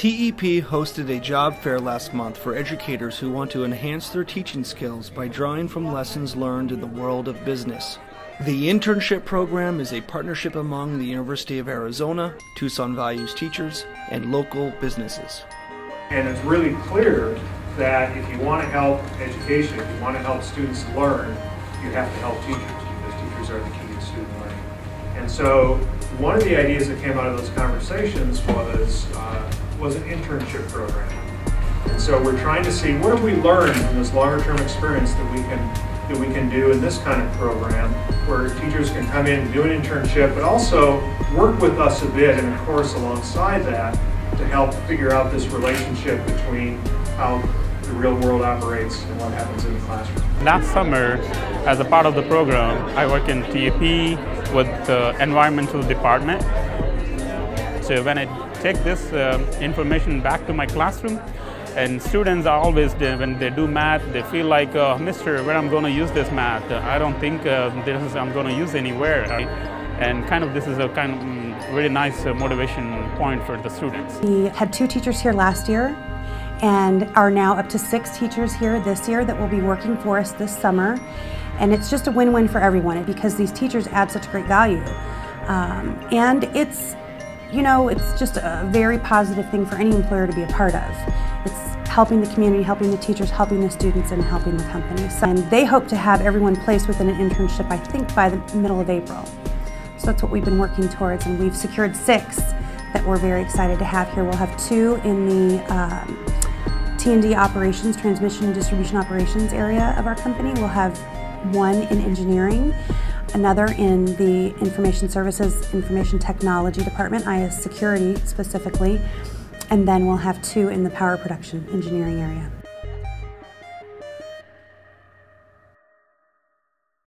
TEP hosted a job fair last month for educators who want to enhance their teaching skills by drawing from lessons learned in the world of business. The internship program is a partnership among the University of Arizona, Tucson Values teachers, and local businesses. And it's really clear that if you want to help education, if you want to help students learn, you have to help teachers because teachers are the key to student learning. And so one of the ideas that came out of those conversations was uh, was an internship program. And so we're trying to see what have we learned from this longer term experience that we can that we can do in this kind of program where teachers can come in and do an internship but also work with us a bit and of course alongside that to help figure out this relationship between how the real world operates and what happens in the classroom. Last summer, as a part of the program, I work in TEP with the environmental department. So when I take this uh, information back to my classroom. And students are always, when they do math, they feel like, uh, Mister, where I'm going to use this math? I don't think uh, this is, I'm going to use anywhere. And kind of this is a kind of mm, really nice uh, motivation point for the students. We had two teachers here last year and are now up to six teachers here this year that will be working for us this summer. And it's just a win-win for everyone because these teachers add such great value. Um, and it's you know, it's just a very positive thing for any employer to be a part of. It's helping the community, helping the teachers, helping the students, and helping the company. So, and they hope to have everyone placed within an internship, I think, by the middle of April. So that's what we've been working towards, and we've secured six that we're very excited to have here. We'll have two in the um, T&D operations, transmission and distribution operations area of our company. We'll have one in engineering, another in the Information Services Information Technology Department, IS Security specifically, and then we'll have two in the power production engineering area.